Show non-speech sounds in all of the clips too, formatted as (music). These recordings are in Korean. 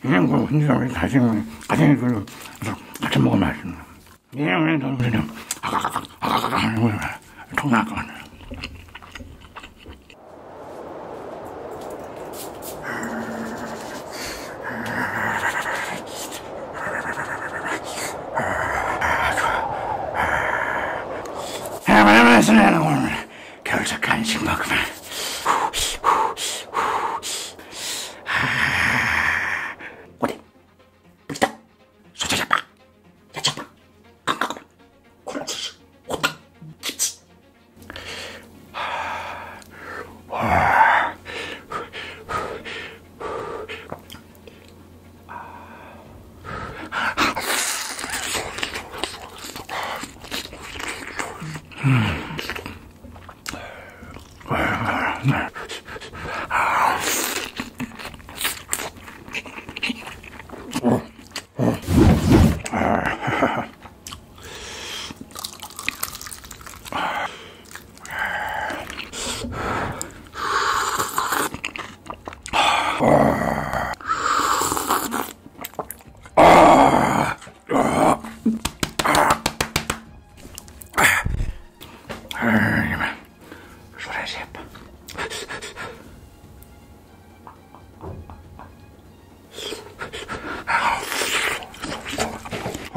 그냥 그 혼자 다시 가정이 그 같이 먹으면 맛있는 그냥 그냥 그냥 아가가가 아가가가 하는 거야. 통날 거 같네 해봐야면서 내는 오늘 겨울철 간식 먹으면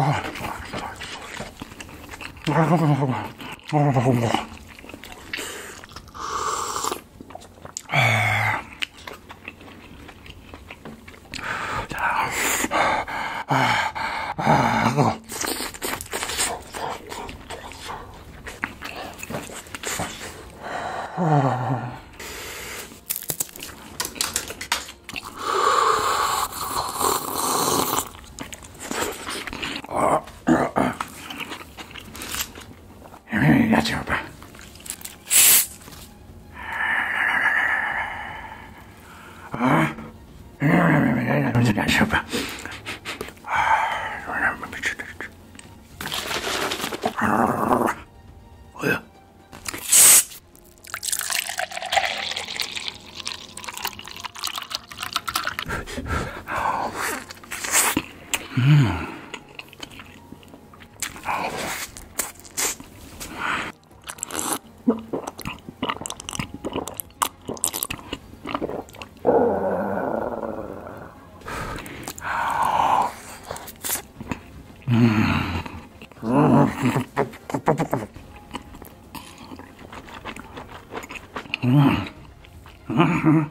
야 燃燃燃就燃这边唉软软慢慢吃吃吃好呀嗯 Mm-hmm. (laughs)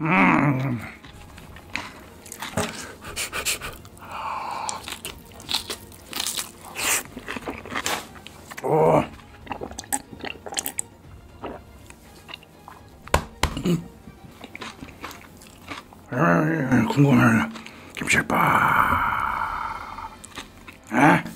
음. 궁금해. 김치밥. 에?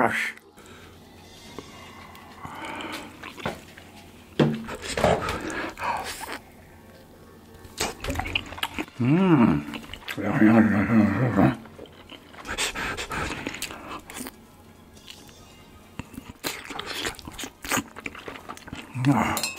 crush. Mmm. Ah.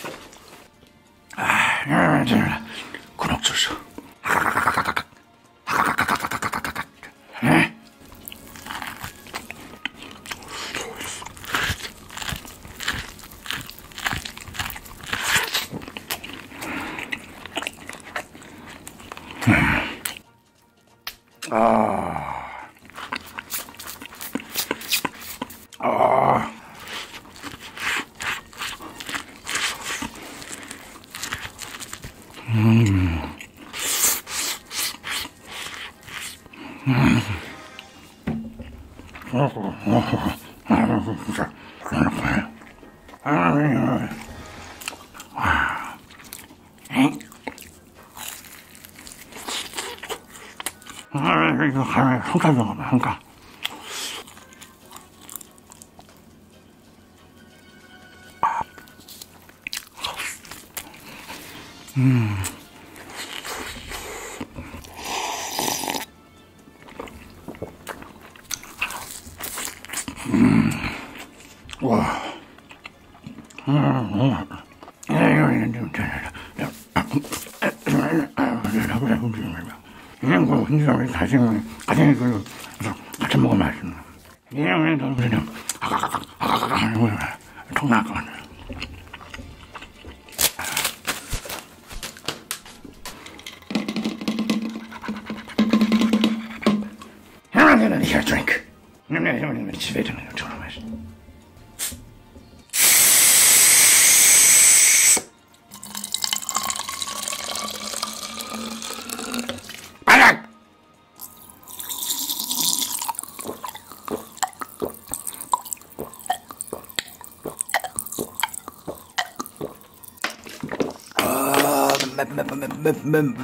我不我不不不是不是不是不是啊没有啊啊诶啊这个还是很感动很感啊好嗯 아. 와. 음, 좀 그냥 그 혼자 같이 같이 그 같이 먹으면 맛있는. 그냥 그냥 그냥 아가가가 아가가가 통나거든. wait a minute, wait a minute, wait a minute.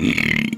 Mm-hmm.